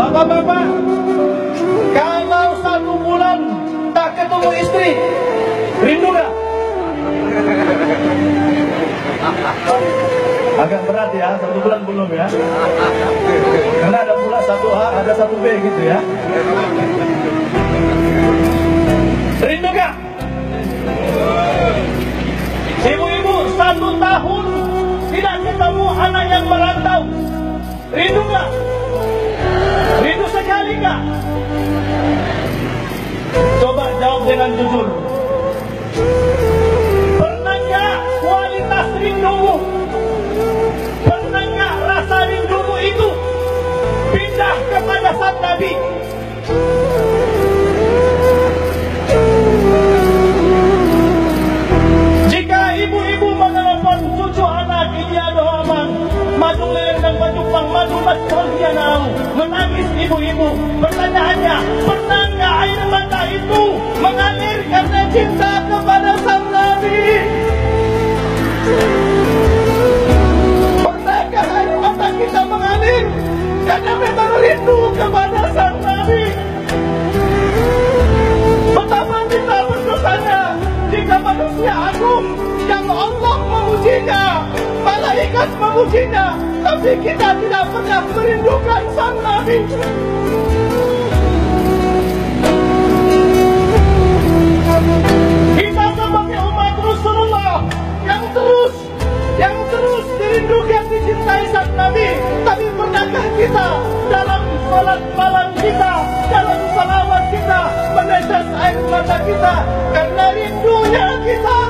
Bapak-bapak, kalau satu bulan tak ketemu istri, rindu gak? Agak berat ya, satu bulan belum ya. Karena ada pula satu A, ada satu B gitu ya. Rindu gak? Ibu-ibu satu tahun tidak ketemu anak yang merantau. Rindu gak? Coba jawab dengan jujur. Macam dia nau, menangis ibu-ibu. Pertanyaannya, pernah nggak air mata itu mengalir karena cinta kepada sang Nabi? Pernahkah air mata kita mengalir karena memang rindu kepada sang Nabi? Betapa kita berdosanya jika manusia agung yang Allah memujinya, malaikat memujinya, tapi kita tidak pernah merindukan sang Nabi. Kita sebagai umat Rasulullah yang terus yang terus dirindukan dicintai sang Nabi, tapi pernahkah kita dalam salat malam kita, dalam salawat kita menetes air mata kita karena rindunya kita?